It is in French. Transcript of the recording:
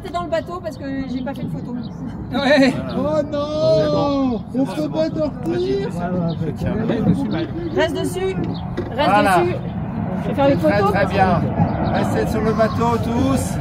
rester dans le bateau parce que j'ai pas fait de photo. Ouais. Oh non On peut pas sortir Reste dessus Reste dessus Je vais faire une photo. Très, très bien. Restez sur le bateau tous